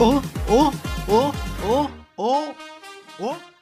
어? 어? 어? 어? 어? 어?